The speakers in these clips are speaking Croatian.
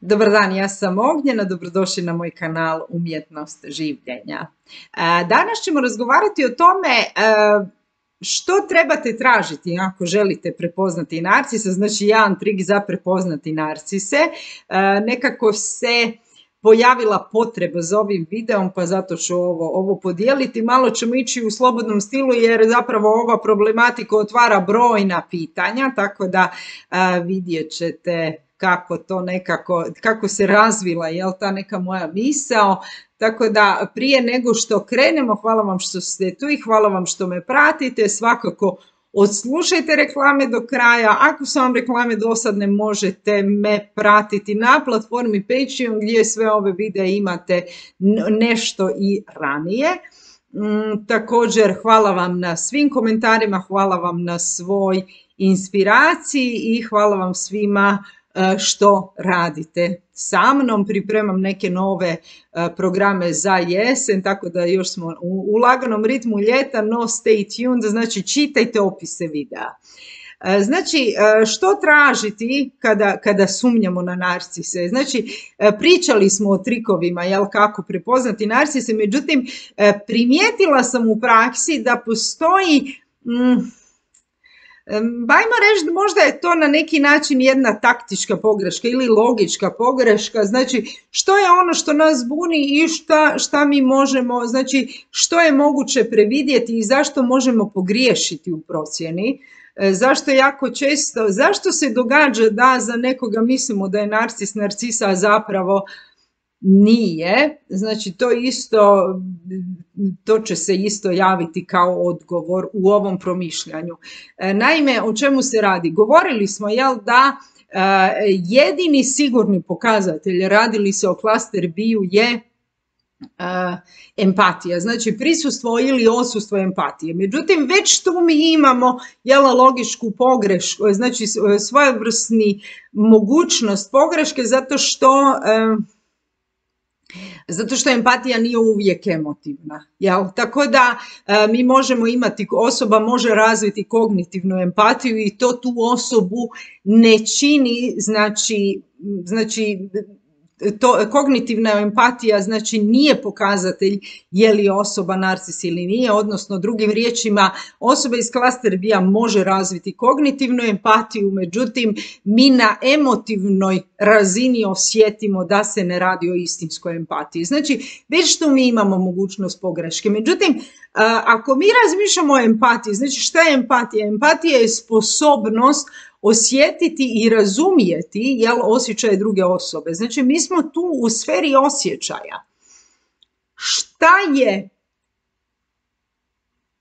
Dobar dan, ja sam Ognjena, dobrodošli na moj kanal Umjetnost življenja. E, danas ćemo razgovarati o tome e, što trebate tražiti ako želite prepoznati narcisa, znači jedan trik za prepoznati narcise. E, nekako se pojavila potreba za ovim videom, pa zato ću ovo, ovo podijeliti. Malo ćemo ići u slobodnom stilu jer zapravo ova problematika otvara brojna pitanja, tako da vidjet ćete kako to nekako, kako se razvila jel ta neka moja misao. Tako da prije nego što krenemo, hvala vam što ste tu i hvala vam što me pratite. Svakako odslušajte reklame do kraja. Ako su vam reklame dosadne, možete me pratiti na platformi Patreon gdje sve ove videe imate nešto i ranije. Mm, također hvala vam na svim komentarima, hvala vam na svoj inspiraciji i hvala vam svima što radite sa mnom. Pripremam neke nove e, programe za jesen, tako da još smo u laganom ritmu ljeta, no stay tuned, znači čitajte opise videa. E, znači, što tražiti kada, kada sumnjamo na narcise? Znači, pričali smo o trikovima, jel, kako prepoznati narcise, međutim, primijetila sam u praksi da postoji... Mm, Bajmo reći možda je to na neki način jedna taktička pogreška ili logička pogreška, znači što je ono što nas buni i šta, šta mi možemo, znači što je moguće previdjeti i zašto možemo pogriješiti u procjeni. E, zašto jako često, zašto se događa da za nekoga mislimo da je narcis narcisa, a zapravo nije, znači to isto, to će se isto javiti kao odgovor u ovom promišljanju. E, naime, o čemu se radi? Govorili smo, jel, da e, jedini sigurni pokazatelj, radili se o klaster biju, je e, empatija, znači prisustvo ili osustvo empatije. Međutim, već tu mi imamo jela logičku pogrešku, znači svojevrsni mogućnost pogreške zato što zato što empatija nije uvijek emotivna. Jel? Tako da e, mi možemo imati, osoba može razviti kognitivnu empatiju i to tu osobu ne čini, znači, znači to, kognitivna empatija znači nije pokazatelj je li osoba narcis ili nije, odnosno drugim riječima osoba iz klaster bija može razviti kognitivnu empatiju, međutim mi na emotivnoj razini osjetimo da se ne radi o istinskoj empatiji. Znači već tu mi imamo mogućnost pogreške. Međutim, ako mi razmišljamo o empatiji, znači šta je empatija? Empatija je sposobnost osjetiti i razumijeti jel, osjećaje druge osobe. Znači mi smo tu u sferi osjećaja. Šta je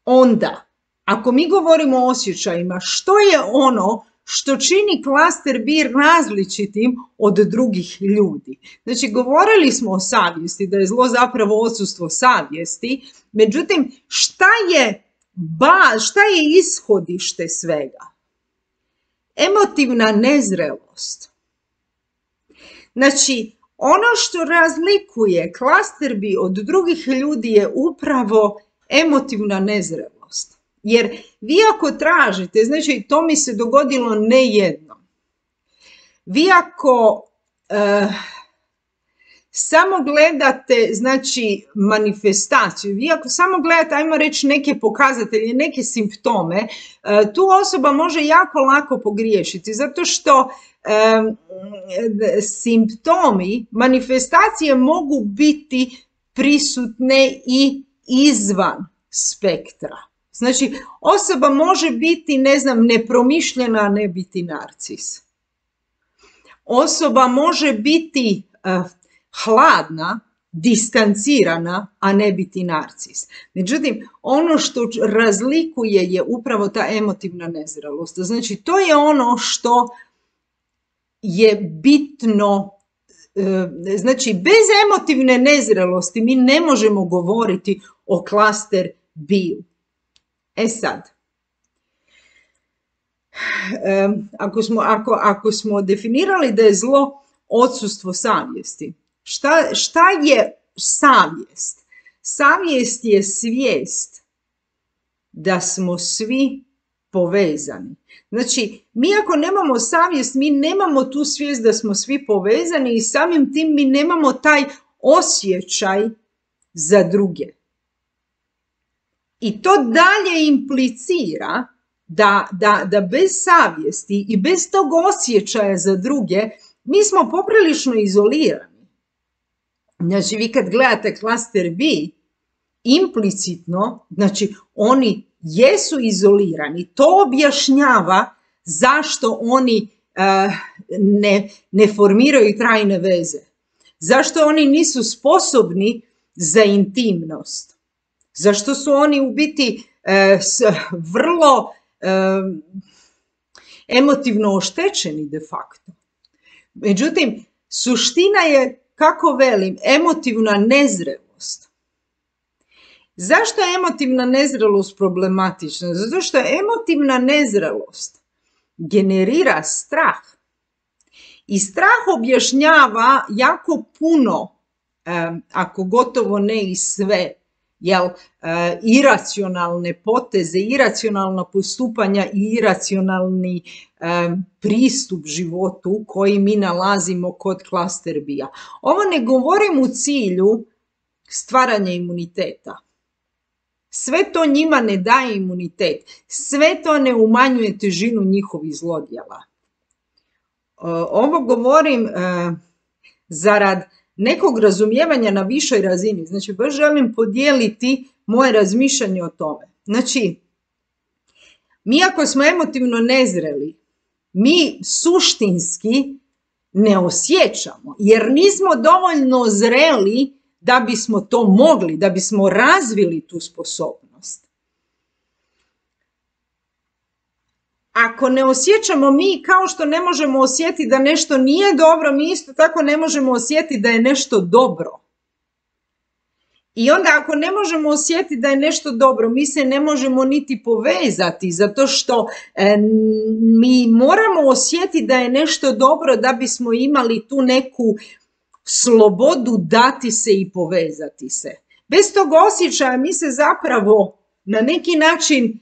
onda, ako mi govorimo o osjećajima, što je ono što čini klaster bir različitim od drugih ljudi. Znači, govorili smo o savjesti, da je zlo zapravo odsustvo savjesti, međutim, šta je ba, šta je ishodište svega? Emotivna nezrelost. Znači, ono što razlikuje klasterbi od drugih ljudi je upravo emotivna nezrelost. Jer vi ako tražite, znači to mi se dogodilo ne jedno. Vi ako eh, samo gledate znači manifestaciju, vi ako samo gledate, ajmo reći neke pokazatelje, neke simptome, e, tu osoba može jako lako pogriješiti zato što simptomi, manifestacije mogu biti prisutne i izvan spektra. Znači, osoba može biti, ne znam, nepromišljena, a ne biti narcis. Osoba može biti e, hladna, distancirana, a ne biti narcis. Međutim, ono što razlikuje je upravo ta emotivna nezrelost. Znači, to je ono što je bitno e, znači bez emotivne nezrelosti mi ne možemo govoriti o klaster bio. E sad, ako smo, ako, ako smo definirali da je zlo odsustvo savjesti, Šta, šta je savjest? Savjest je svijest da smo svi povezani. Znači, mi ako nemamo savjest, mi nemamo tu svijest da smo svi povezani i samim tim mi nemamo taj osjećaj za druge. I to dalje implicira da, da, da bez savjesti i bez tog osjećaja za druge, mi smo poprilično izolirani. Znači, vi kad gledate klaster B, implicitno, znači oni jesu izolirani. To objašnjava zašto oni uh, ne, ne formiraju trajne veze. Zašto oni nisu sposobni za intimnost. Zašto su oni u biti s, vrlo emotivno oštećeni de facto. Međutim, suština je, kako velim, emotivna nezrelost. Zašto je emotivna nezrelost problematična? Zato što je emotivna nezrelost generira strah. I strah objašnjava jako puno, ako gotovo ne i sve, jel, iracionalne poteze, iracionalna postupanja i iracionalni pristup životu koji mi nalazimo kod klasterbija. Ovo ne govorim u cilju stvaranja imuniteta. Sve to njima ne daje imunitet. Sve to ne umanjuje težinu njihovih zlodjela. E, ovo govorim e, zarad nekog razumijevanja na višoj razini. Znači, baš želim podijeliti moje razmišljanje o tome. Znači, mi ako smo emotivno nezreli, mi suštinski ne osjećamo, jer nismo dovoljno zreli da bismo to mogli, da bismo razvili tu sposobnost. Ako ne osjećamo mi kao što ne možemo osjetiti da nešto nije dobro, mi isto tako ne možemo osjetiti da je nešto dobro. I onda ako ne možemo osjetiti da je nešto dobro, mi se ne možemo niti povezati zato što e, mi moramo osjetiti da je nešto dobro da bismo imali tu neku slobodu dati se i povezati se. Bez tog osjećaja mi se zapravo na neki način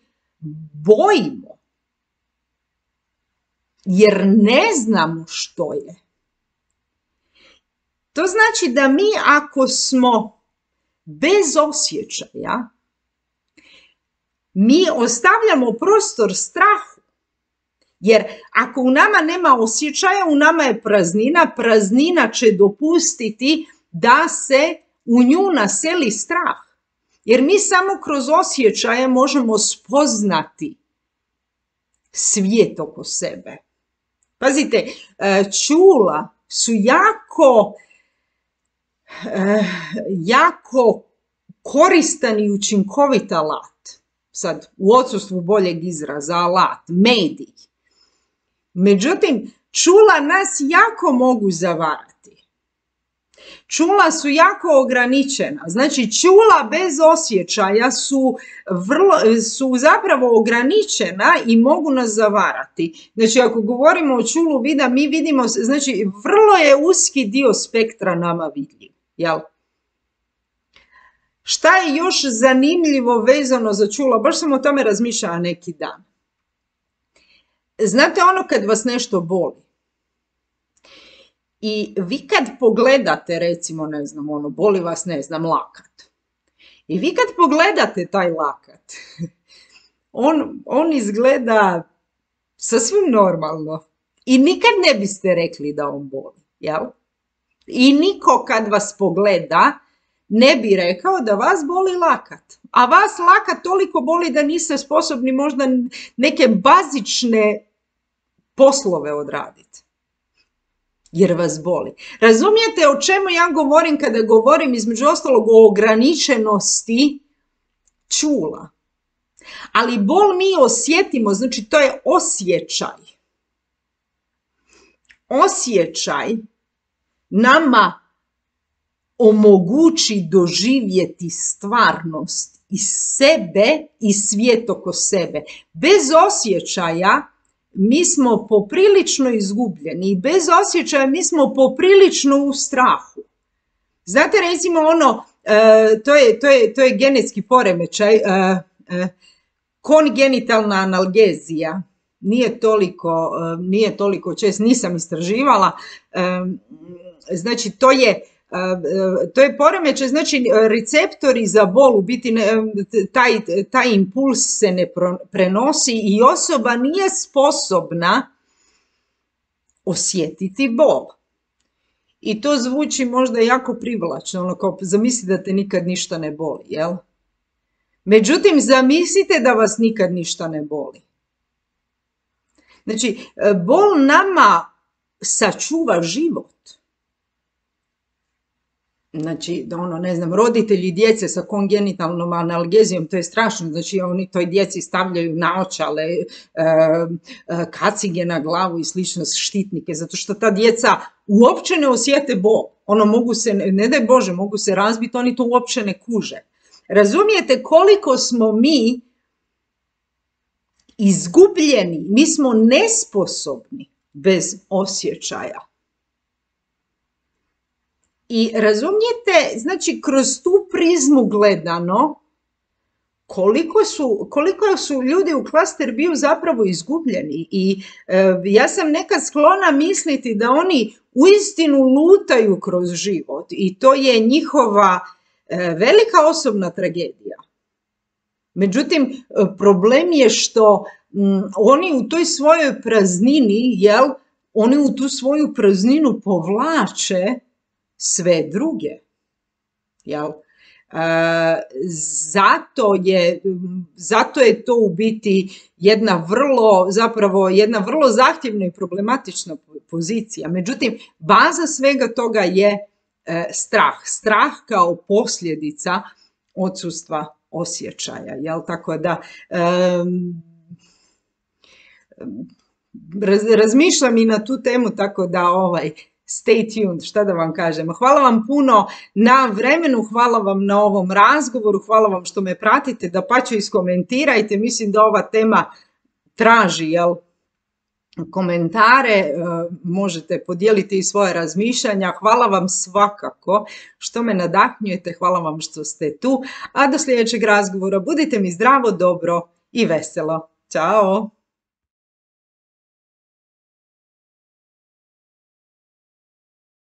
bojimo. Jer ne znamo što je. To znači da mi ako smo bez osjećaja, mi ostavljamo prostor strahu jer ako u nama nema osjećaja, u nama je praznina, praznina će dopustiti da se u nju naseli strah. Jer mi samo kroz osjećaje možemo spoznati svijet oko sebe. Pazite, e, čula su jako, e, jako koristan i učinkovit alat. Sad, u odsustvu boljeg izraza, alat, medij. Međutim, čula nas jako mogu zavarati. Čula su jako ograničena. Znači, čula bez osjećaja su, vrlo, su zapravo ograničena i mogu nas zavarati. Znači, ako govorimo o čulu vida, mi vidimo, znači, vrlo je uski dio spektra nama vidljiv. Jel? Šta je još zanimljivo vezano za čula? Baš sam o tome razmišljala neki dan. Znate ono kad vas nešto boli? I vi kad pogledate, recimo, ne znam, ono, boli vas, ne znam, lakat. I vi kad pogledate taj lakat, on, on izgleda sasvim normalno. I nikad ne biste rekli da on boli, jel? I niko kad vas pogleda ne bi rekao da vas boli lakat. A vas lakat toliko boli da niste sposobni možda neke bazične poslove odraditi. Jer vas boli. Razumijete o čemu ja govorim kada govorim između ostalog o ograničenosti čula. Ali bol mi osjetimo, znači to je osjećaj. Osjećaj nama omogući doživjeti stvarnost i sebe i svijet oko sebe. Bez osjećaja mi smo poprilično izgubljeni i bez osjećaja mi smo poprilično u strahu. Znate recimo ono, e, to, je, to, je, to je genetski poremećaj, e, e, Kongenitalna analgezija nije toliko, nije toliko čest, nisam istraživala. Znači to je to je poremećaj, znači receptori za bol, u biti taj, taj impuls se ne prenosi i osoba nije sposobna osjetiti bol. I to zvuči možda jako privlačno, ono kao zamislite da te nikad ništa ne boli, jel? Međutim, zamislite da vas nikad ništa ne boli. Znači, bol nama sačuva život. Znači, ono, ne znam, roditelji djece sa kongenitalnom analgezijom, to je strašno, znači oni toj djeci stavljaju naočale, e, e, kacige na glavu i slično štitnike, zato što ta djeca uopće ne osjete bol. Ono, mogu se, ne daj Bože, mogu se razbiti, oni to uopće ne kuže. Razumijete koliko smo mi izgubljeni, mi smo nesposobni bez osjećaja. I razumijete, znači kroz tu prizmu gledano, koliko su, koliko su ljudi u klaster bio zapravo izgubljeni i e, ja sam nekad sklona misliti da oni uistinu lutaju kroz život i to je njihova e, velika osobna tragedija. Međutim, problem je što oni u toj svojoj praznini, jel, oni u tu svoju prazninu povlače sve druge. Jel? E, zato, je, zato je to u biti jedna vrlo, zapravo jedna vrlo zahtjevna i problematična pozicija. Međutim, baza svega toga je e, strah. Strah kao posljedica odsustva osjećaja. Jel? Tako da razmišljam i na tu temu tako da ovaj stay tuned, šta da vam kažem. Hvala vam puno na vremenu, hvala vam na ovom razgovoru, hvala vam što me pratite, da pa ću iskomentirajte, mislim da ova tema traži, jel, komentare, e, možete podijeliti i svoje razmišljanja. Hvala vam svakako što me nadahnjujete, hvala vam što ste tu. A do sljedećeg razgovora budite mi zdravo, dobro i veselo. Ćao!